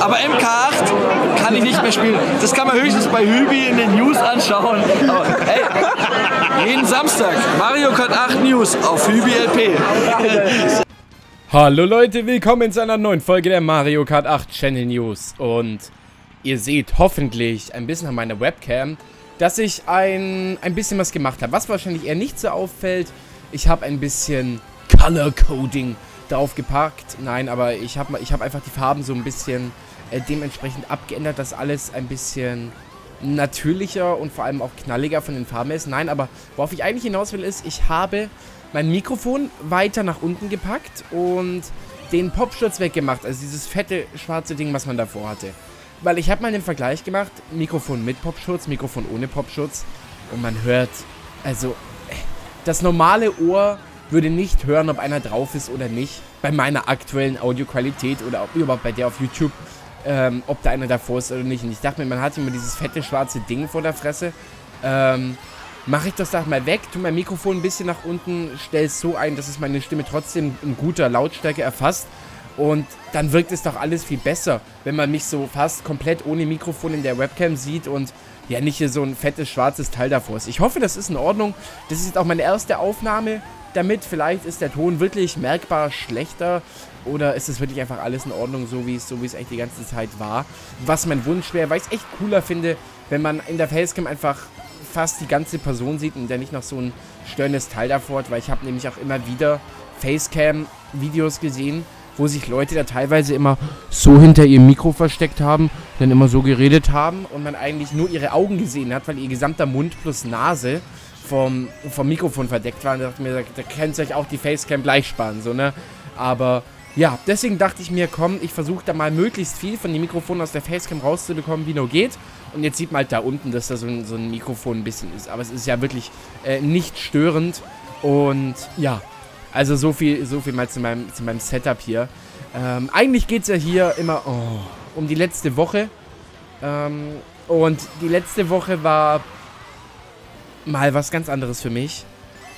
Aber MK8 kann ich nicht mehr spielen. Das kann man höchstens bei Hübi in den News anschauen. Aber hey, jeden Samstag Mario Kart 8 News auf Hübi LP. Hallo Leute, willkommen zu einer neuen Folge der Mario Kart 8 Channel News. Und ihr seht hoffentlich ein bisschen an meiner Webcam, dass ich ein, ein bisschen was gemacht habe. Was wahrscheinlich eher nicht so auffällt, ich habe ein bisschen Color Coding draufgepackt. Nein, aber ich habe ich hab einfach die Farben so ein bisschen äh, dementsprechend abgeändert, dass alles ein bisschen natürlicher und vor allem auch knalliger von den Farben ist. Nein, aber worauf ich eigentlich hinaus will, ist, ich habe mein Mikrofon weiter nach unten gepackt und den Popschutz weggemacht. Also dieses fette schwarze Ding, was man davor hatte. Weil ich habe mal den Vergleich gemacht, Mikrofon mit Popschutz, Mikrofon ohne Popschutz. Und man hört, also das normale Ohr würde nicht hören, ob einer drauf ist oder nicht. Bei meiner aktuellen Audioqualität oder überhaupt bei der auf YouTube, ähm, ob da einer davor ist oder nicht. Und ich dachte mir, man hat immer dieses fette schwarze Ding vor der Fresse. Ähm, mache ich das da mal weg, tu mein Mikrofon ein bisschen nach unten, stell es so ein, dass es meine Stimme trotzdem in guter Lautstärke erfasst. Und dann wirkt es doch alles viel besser, wenn man mich so fast komplett ohne Mikrofon in der Webcam sieht und ja nicht hier so ein fettes schwarzes Teil davor ist. Ich hoffe, das ist in Ordnung. Das ist jetzt auch meine erste Aufnahme damit. Vielleicht ist der Ton wirklich merkbar schlechter oder ist es wirklich einfach alles in Ordnung, so wie es, so wie es eigentlich die ganze Zeit war. Was mein Wunsch wäre, weil ich es echt cooler finde, wenn man in der Facecam einfach fast die ganze Person sieht und der nicht noch so ein störendes Teil davor hat, weil ich habe nämlich auch immer wieder Facecam-Videos gesehen, wo sich Leute da teilweise immer so hinter ihrem Mikro versteckt haben, dann immer so geredet haben und man eigentlich nur ihre Augen gesehen hat, weil ihr gesamter Mund plus Nase vom, vom Mikrofon verdeckt war. Und da dachte ich mir, da, da könnt ihr euch auch die Facecam gleich sparen, so, ne? Aber ja, deswegen dachte ich mir, komm, ich versuche da mal möglichst viel von dem Mikrofon aus der Facecam rauszubekommen, wie nur geht. Und jetzt sieht man halt da unten, dass da so ein, so ein Mikrofon ein bisschen ist. Aber es ist ja wirklich äh, nicht störend. Und ja, also so viel, so viel mal zu meinem, zu meinem Setup hier. Ähm, eigentlich geht es ja hier immer oh, um die letzte Woche. Ähm, und die letzte Woche war mal was ganz anderes für mich.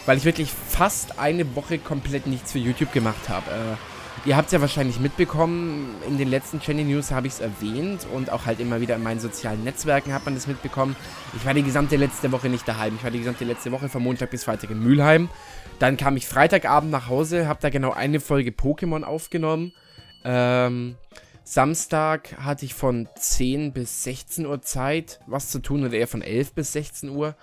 Weil ich wirklich fast eine Woche komplett nichts für YouTube gemacht habe. Äh, ihr habt es ja wahrscheinlich mitbekommen, in den letzten Channel News habe ich es erwähnt und auch halt immer wieder in meinen sozialen Netzwerken hat man das mitbekommen. Ich war die gesamte letzte Woche nicht daheim. Ich war die gesamte letzte Woche von Montag bis Freitag in Mülheim. Dann kam ich Freitagabend nach Hause, habe da genau eine Folge Pokémon aufgenommen. Ähm, Samstag hatte ich von 10 bis 16 Uhr Zeit, was zu tun, oder eher von 11 bis 16 Uhr.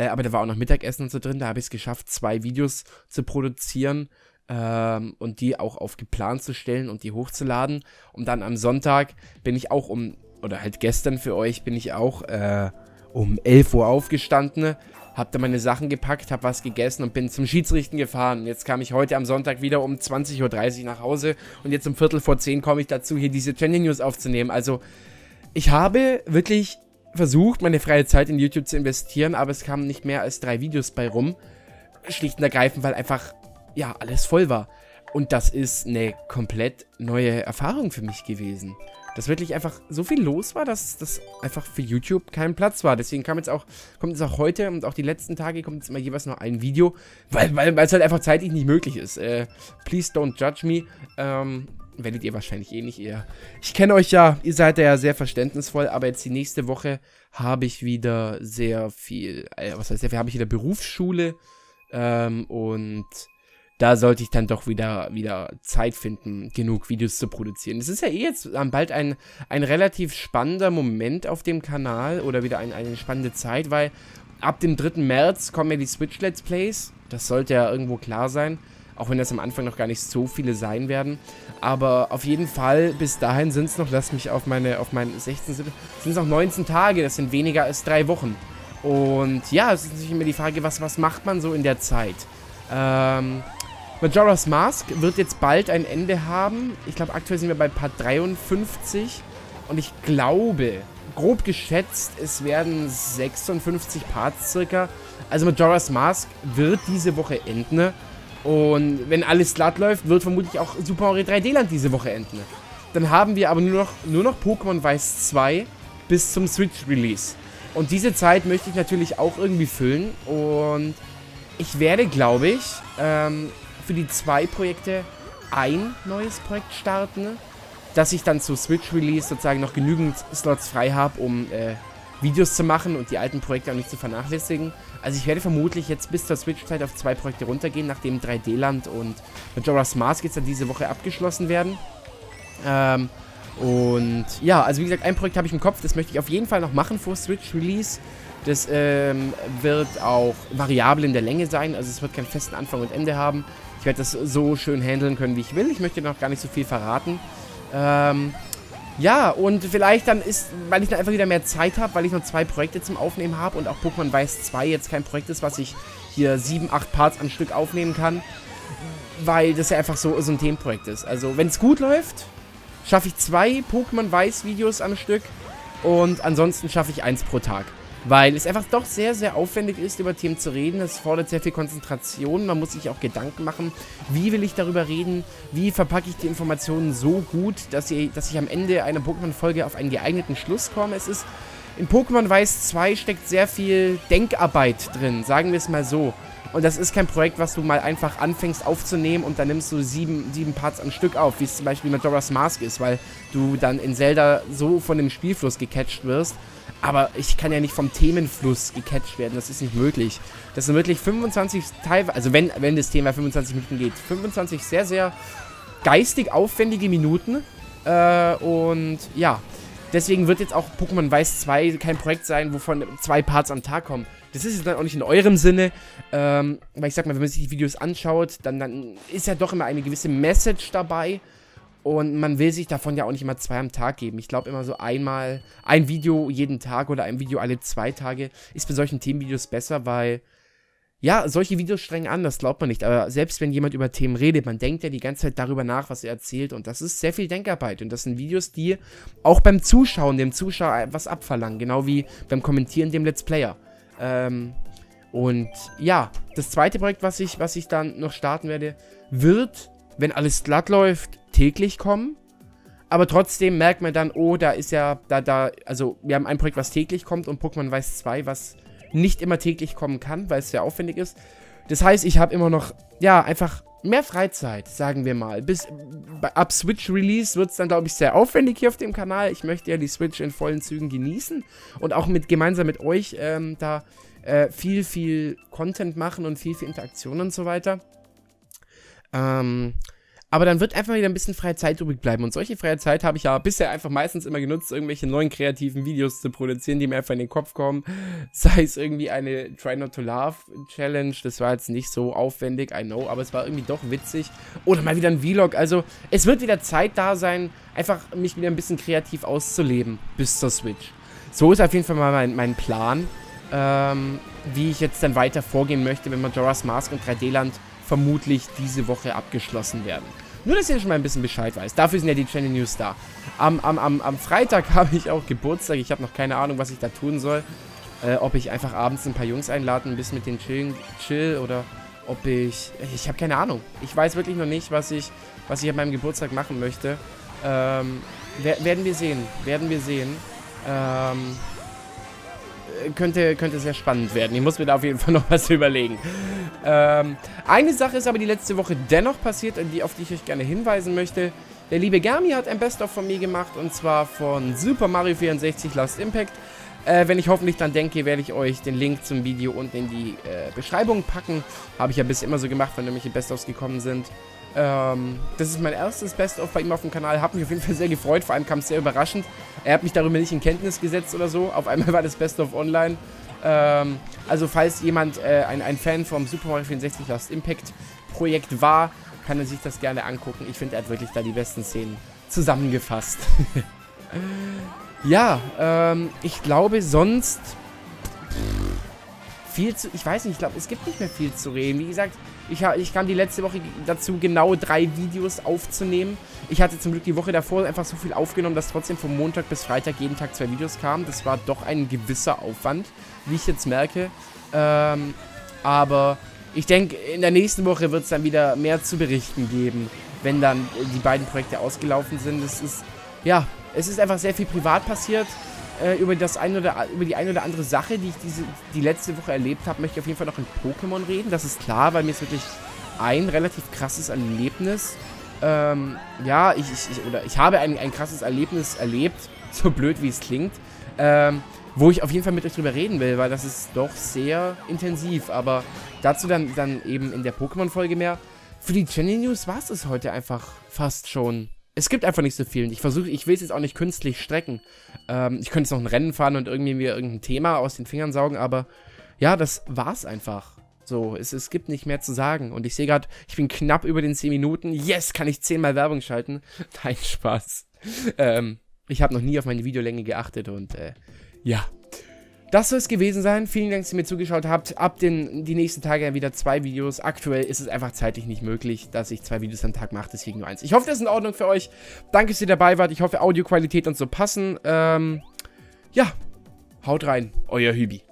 Äh, aber da war auch noch Mittagessen und so drin. Da habe ich es geschafft, zwei Videos zu produzieren ähm, und die auch auf geplant zu stellen und die hochzuladen. Und dann am Sonntag bin ich auch um, oder halt gestern für euch, bin ich auch äh, um 11 Uhr aufgestanden, hab da meine Sachen gepackt, hab was gegessen und bin zum Schiedsrichten gefahren. Jetzt kam ich heute am Sonntag wieder um 20.30 Uhr nach Hause und jetzt um Viertel vor 10 komme ich dazu, hier diese Trending News aufzunehmen. Also, ich habe wirklich versucht, meine freie Zeit in YouTube zu investieren, aber es kamen nicht mehr als drei Videos bei rum. Schlicht und ergreifend, weil einfach, ja, alles voll war. Und das ist eine komplett neue Erfahrung für mich gewesen dass wirklich einfach so viel los war, dass das einfach für YouTube kein Platz war. Deswegen kam jetzt auch, kommt jetzt auch heute und auch die letzten Tage kommt jetzt immer jeweils noch ein Video, weil, weil, weil es halt einfach zeitlich nicht möglich ist. Äh, please don't judge me. Ähm, werdet ihr wahrscheinlich eh nicht eher. Ich kenne euch ja, ihr seid ja sehr verständnisvoll, aber jetzt die nächste Woche habe ich wieder sehr viel, äh, was heißt sehr viel, habe ich wieder Berufsschule ähm, und da sollte ich dann doch wieder, wieder Zeit finden, genug Videos zu produzieren. Es ist ja eh jetzt bald ein, ein relativ spannender Moment auf dem Kanal oder wieder ein, eine spannende Zeit, weil ab dem 3. März kommen ja die Switch Let's Plays. Das sollte ja irgendwo klar sein. Auch wenn das am Anfang noch gar nicht so viele sein werden. Aber auf jeden Fall, bis dahin sind es noch, lass mich auf meine, auf meinen 16, sind es noch 19 Tage. Das sind weniger als drei Wochen. Und ja, es ist natürlich immer die Frage, was, was macht man so in der Zeit? Ähm, Majora's Mask wird jetzt bald ein Ende haben. Ich glaube, aktuell sind wir bei Part 53. Und ich glaube, grob geschätzt, es werden 56 Parts circa. Also Majora's Mask wird diese Woche enden. Und wenn alles glatt läuft, wird vermutlich auch Super Mario 3D Land diese Woche enden. Dann haben wir aber nur noch, nur noch Pokémon Weiß 2 bis zum Switch-Release. Und diese Zeit möchte ich natürlich auch irgendwie füllen. Und ich werde, glaube ich, ähm, für die zwei Projekte ein neues Projekt starten. dass ich dann zu Switch-Release sozusagen noch genügend Slots frei habe, um äh, Videos zu machen und die alten Projekte auch nicht zu vernachlässigen. Also ich werde vermutlich jetzt bis zur Switch-Zeit auf zwei Projekte runtergehen, nachdem 3D-Land und Majora's Mask jetzt dann diese Woche abgeschlossen werden. Ähm, und ja, also wie gesagt, ein Projekt habe ich im Kopf, das möchte ich auf jeden Fall noch machen vor Switch-Release. Das ähm, wird auch variabel in der Länge sein, also es wird keinen festen Anfang und Ende haben. Ich werde das so schön handeln können, wie ich will. Ich möchte noch gar nicht so viel verraten. Ähm, ja, und vielleicht dann ist, weil ich dann einfach wieder mehr Zeit habe, weil ich noch zwei Projekte zum Aufnehmen habe und auch Pokémon Weiß 2 jetzt kein Projekt ist, was ich hier sieben, acht Parts am Stück aufnehmen kann, weil das ja einfach so, so ein Themenprojekt ist. Also, wenn es gut läuft, schaffe ich zwei Pokémon Weiß Videos am Stück und ansonsten schaffe ich eins pro Tag. Weil es einfach doch sehr, sehr aufwendig ist, über Themen zu reden. Es fordert sehr viel Konzentration. Man muss sich auch Gedanken machen, wie will ich darüber reden? Wie verpacke ich die Informationen so gut, dass, ihr, dass ich am Ende einer Pokémon-Folge auf einen geeigneten Schluss komme? Es ist. In Pokémon Weiß 2 steckt sehr viel Denkarbeit drin, sagen wir es mal so. Und das ist kein Projekt, was du mal einfach anfängst aufzunehmen und dann nimmst du sieben, sieben Parts am Stück auf, wie es zum Beispiel mit Majora's Mask ist, weil du dann in Zelda so von dem Spielfluss gecatcht wirst, aber ich kann ja nicht vom Themenfluss gecatcht werden. Das ist nicht möglich. Das sind wirklich 25 Teile, also wenn, wenn das Thema 25 Minuten geht, 25 sehr, sehr geistig aufwendige Minuten. Äh, und ja, deswegen wird jetzt auch Pokémon Weiß 2 kein Projekt sein, wovon zwei Parts am Tag kommen. Das ist jetzt dann auch nicht in eurem Sinne, ähm, weil ich sag mal, wenn man sich die Videos anschaut, dann, dann ist ja doch immer eine gewisse Message dabei. Und man will sich davon ja auch nicht immer zwei am Tag geben. Ich glaube immer so einmal, ein Video jeden Tag oder ein Video alle zwei Tage ist bei solchen Themenvideos besser, weil, ja, solche Videos strengen an, das glaubt man nicht. Aber selbst wenn jemand über Themen redet, man denkt ja die ganze Zeit darüber nach, was er erzählt. Und das ist sehr viel Denkarbeit. Und das sind Videos, die auch beim Zuschauen, dem Zuschauer was abverlangen. Genau wie beim Kommentieren dem Let's Player. Ähm, und ja, das zweite Projekt, was ich, was ich dann noch starten werde, wird, wenn alles glatt läuft, täglich kommen. Aber trotzdem merkt man dann, oh, da ist ja, da, da, also wir haben ein Projekt, was täglich kommt und Pokémon Weiß 2, was nicht immer täglich kommen kann, weil es sehr aufwendig ist. Das heißt, ich habe immer noch, ja, einfach mehr Freizeit, sagen wir mal. Bis ab Switch Release wird es dann, glaube ich, sehr aufwendig hier auf dem Kanal. Ich möchte ja die Switch in vollen Zügen genießen und auch mit gemeinsam mit euch ähm, da äh, viel, viel Content machen und viel, viel Interaktion und so weiter. Ähm, aber dann wird einfach wieder ein bisschen freie Zeit übrig bleiben. Und solche freie Zeit habe ich ja bisher einfach meistens immer genutzt, irgendwelche neuen kreativen Videos zu produzieren, die mir einfach in den Kopf kommen. Sei es irgendwie eine Try Not to Laugh Challenge. Das war jetzt nicht so aufwendig, I know, aber es war irgendwie doch witzig. Oder mal wieder ein Vlog. Also es wird wieder Zeit da sein, einfach mich wieder ein bisschen kreativ auszuleben bis zur Switch. So ist auf jeden Fall mal mein, mein Plan, ähm, wie ich jetzt dann weiter vorgehen möchte, wenn Majora's Mask und 3D-Land vermutlich diese Woche abgeschlossen werden. Nur, dass ihr schon mal ein bisschen Bescheid weiß. Dafür sind ja die Channel News da. Am, am, am, am Freitag habe ich auch Geburtstag. Ich habe noch keine Ahnung, was ich da tun soll. Äh, ob ich einfach abends ein paar Jungs einladen, ein bisschen mit denen chillen, chill oder ob ich... Ich habe keine Ahnung. Ich weiß wirklich noch nicht, was ich, was ich an meinem Geburtstag machen möchte. Ähm, werden wir sehen. Werden wir sehen. Ähm, könnte, könnte sehr spannend werden. Ich muss mir da auf jeden Fall noch was überlegen. Ähm, eine Sache ist aber die letzte Woche dennoch passiert, die, auf die ich euch gerne hinweisen möchte. Der liebe Gami hat ein Best-of von mir gemacht und zwar von Super Mario 64 Last Impact. Äh, wenn ich hoffentlich dann denke, werde ich euch den Link zum Video unten in die äh, Beschreibung packen. Habe ich ja bisher immer so gemacht, wenn irgendwelche Best-ofs gekommen sind. Ähm, das ist mein erstes Best-of bei ihm auf dem Kanal. Hat mich auf jeden Fall sehr gefreut. Vor allem kam es sehr überraschend. Er hat mich darüber nicht in Kenntnis gesetzt oder so. Auf einmal war das Best-of online. Ähm, also falls jemand äh, ein, ein Fan vom Super Mario 64 Last Impact Projekt war, kann er sich das gerne angucken. Ich finde, er hat wirklich da die besten Szenen zusammengefasst. ja, ähm, ich glaube sonst viel zu... Ich weiß nicht, ich glaube, es gibt nicht mehr viel zu reden. Wie gesagt, ich, ich kam die letzte Woche dazu, genau drei Videos aufzunehmen. Ich hatte zum Glück die Woche davor einfach so viel aufgenommen, dass trotzdem von Montag bis Freitag jeden Tag zwei Videos kamen. Das war doch ein gewisser Aufwand, wie ich jetzt merke. Ähm, aber ich denke, in der nächsten Woche wird es dann wieder mehr zu berichten geben, wenn dann die beiden Projekte ausgelaufen sind. Es ist, ja, es ist einfach sehr viel privat passiert. Äh, über, das ein oder, über die eine oder andere Sache, die ich diese, die letzte Woche erlebt habe, möchte ich auf jeden Fall noch in Pokémon reden. Das ist klar, weil mir ist wirklich ein relativ krasses Erlebnis ähm, ja, ich, ich, oder ich habe ein, ein krasses Erlebnis erlebt, so blöd wie es klingt, ähm, wo ich auf jeden Fall mit euch drüber reden will, weil das ist doch sehr intensiv, aber dazu dann, dann eben in der Pokémon-Folge mehr. Für die Channel News war es heute einfach fast schon. Es gibt einfach nicht so viel. Ich versuche, ich will es jetzt auch nicht künstlich strecken. Ähm, ich könnte jetzt noch ein Rennen fahren und irgendwie mir irgendein Thema aus den Fingern saugen, aber ja, das war's einfach. So, es, es gibt nicht mehr zu sagen. Und ich sehe gerade, ich bin knapp über den 10 Minuten. Yes, kann ich 10 Mal Werbung schalten. Nein, Spaß. Ähm, ich habe noch nie auf meine Videolänge geachtet und äh, ja. Das soll es gewesen sein. Vielen Dank, dass ihr mir zugeschaut habt. Ab den die nächsten Tage wieder zwei Videos. Aktuell ist es einfach zeitlich nicht möglich, dass ich zwei Videos am Tag mache, deswegen nur eins. Ich hoffe, das ist in Ordnung für euch. Danke, dass ihr dabei wart. Ich hoffe, Audioqualität und so passen. Ähm, ja, haut rein, euer Hübi.